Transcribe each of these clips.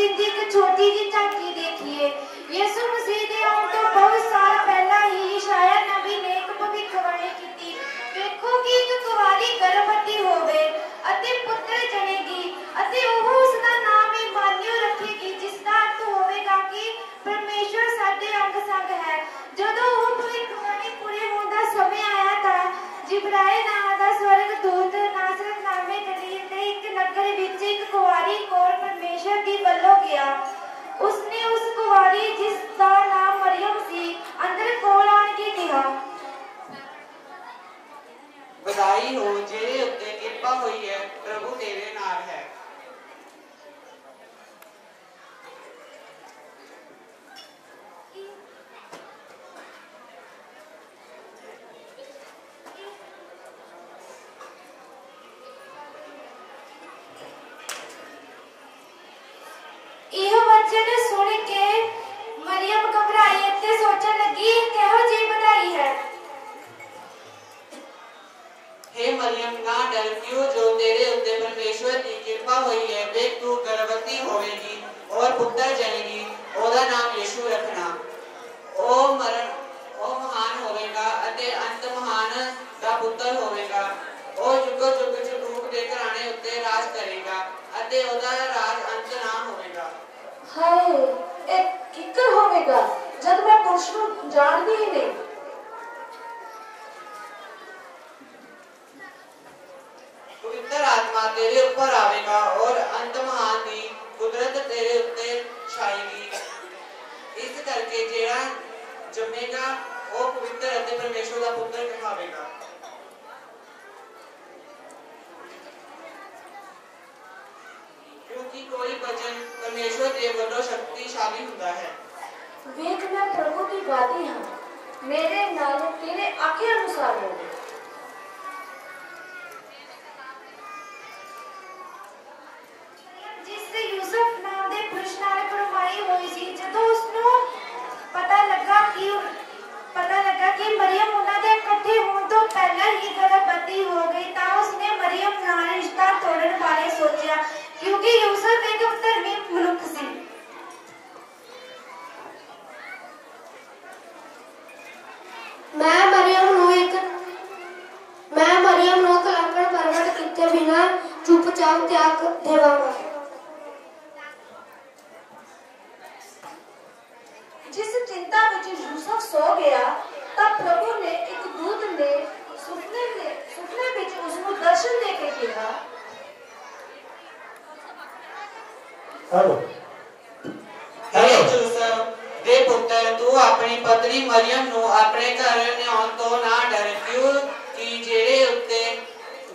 दिन की एक छोटी जी ਇਹ ਵਚਨ ਸੁਣ ਕੇ ਮਰੀਮ ਘਬਰਾਈ ਅਤੇ ਸੋਚਣ ਲੱਗੀ ਇਹ ਕਿਹੋ ਜਿਹੀ ਵਧਾਈ ਹੈ हे मरियम ना डर क्यों जो तेरे उत्ते परमेश्वर की कृपा हुई है ਵੇਖ ਤੂੰ ਗਰਭਵਤੀ ਹੋਵੇਗੀ ਔਰ ਪੁੱਤਰ ਜਨੇਗੀ ਉਹਦਾ ਨਾਮ ਯਿਸੂ ਰੱਖਣਾ ਉਹ ਮਰਨ ਉਹ ਮਹਾਨ ਹੋਵੇਗਾ ਅਤੇ ਅੰਤ ਮਹਾਨ ਦਾ ਪੁੱਤਰ ਹੋਵੇਗਾ ਉਹ ਜੁਗੋ ਜੁਗ ਜੁਗ ਦੇ ਘਰਾਣੇ ਉੱਤੇ ਰਾਜ ਕਰੇਗਾ ਅਤੇ ਉਹਦਾ ਰਾਜ ਅੰਤ ਨਾ ਹੋਵੇਗਾ ਹਾਏ ਇਹ ਕਿੱਕਰ ਹੋਵੇਗਾ ਜਦ ਮੈਂ ਪੁਰਸ਼ ਨੂੰ ਜਾਣਦੀ ਹੀ ਨਹੀਂ ਪਵਿੱਤਰ ਆਤਮਾ ਤੇਰੇ ਉੱਪਰ ਆਵੇਗਾ ਔਰ ਅੰਤ ਮਹਾਨ ਦੀ ਕੁਦਰਤ ਤੇਰੇ ਉੱਤੇ ਛਾਏਗੀ ਇਸ ਕਰਕੇ ਜਿਹੜਾ ਜੰਮੇਗਾ ਉਹ ਪਵਿੱਤਰ ਅਤੇ ਪਰਮੇਸ਼ਵਰ ਦਾ ਪੁੱਤਰ ਕਹਾਵੇਗਾ ਵਚਨ ਪਰਮੇਸ਼ਵਰ ਦੇ ਵੱਲੋਂ ਸ਼ਕਤੀਸ਼ਾਲੀ ਹੁੰਦਾ ਹੈ ਵੇਖ ਮੈਂ ਪ੍ਰਭੂ ਦੀ ਗਾਦੀ ਹਾਂ ਮੇਰੇ ਨਾਲ ਤੇਰੇ ਆਖੇ ਅਨੁਸਾਰ ਹੋਵੇ ਚੁੱਪਚਾਪ ਤਿਆਗ ਦੇਵਾਂਗਾ ਜਿਸ ਚਿੰਤਾ ਵਿੱਚ ਯੂਸਫ ਸੋ ਗਿਆ ਤਾਂ ਪ੍ਰਭੂ ਨੇ ਇੱਕ ਦੂਤ ਨੇ ਸੁਪਨੇ ਦੇ ਸੁਪਨੇ ਵਿੱਚ ਉਸ ਨੂੰ ਦਰਸ਼ਨ ਦੇ ਕੇ ਕਿਹਾ ਹੈਲੋ ਹੇ ਯੂਸਫ ਦੇ ਪੁੱਤਰ ਤੂੰ ਆਪਣੀ ਪਤਨੀ ਮਰੀਮ ਨੂੰ ਆਪਣੇ ਘਰ ਲਿਆਉਣ ਤੋਂ ਨਾ ਡਰ ਕਿਉਂ ਕਿ ਜਿਹੜੇ ਉੱਤੇ ਜਿ-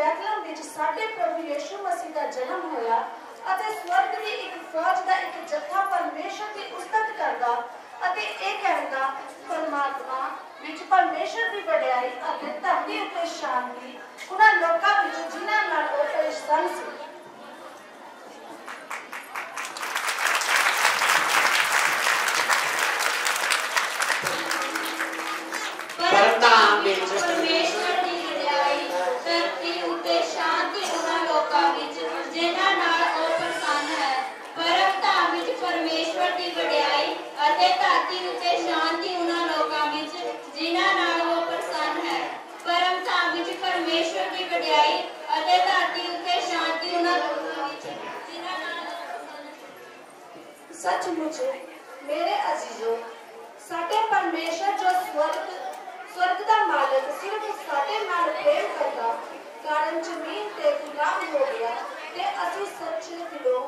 ਯਹੂਦੀਆਂ ਵਿੱਚ ਸਾਡੇ ਪ੍ਰਭੂ ਯੀਸ਼ੂ ਮਸੀਹ ਦਾ ਜਨਮ ਹੋਇਆ ਅਤੇ ਸਵਰਗ ਦੀ ਇੱਕ ਫੌਜ ਦਾ ਇੱਕ ਜੱਥਾ ਪਰਮੇਸ਼ਰ ਦੀ ਉਸਤਤ ਕਰਦਾ ਅਤੇ ਇਹ ਕਹਿੰਦਾ, ਪਰਮਾਤਮਾ, ਵਿੱਚ ਪਰਮੇਸ਼ਰ ਦੀ ਵਡਿਆਈ ਅਤੇ ਧਰਤੀ ਉੱਤੇ ਸ਼ਾਂਤੀ, ਉਹਨਾਂ ਲੋਕਾਂ ਵਿੱਚ ਜਿਨ੍ਹਾਂ ਨਾਲ ਉਹ ਪਰੇਸ਼ਾਨ ਸੀ मुझे मेरे अजीजों साटे परमेश्वर जो स्वर्ग स्वर्ग दा मालिक, सिर्फ़ साटे नाल प्रेम करदा, कारण ज़मीन ते गुलाम हो गया, ते असि सच्चे दिलों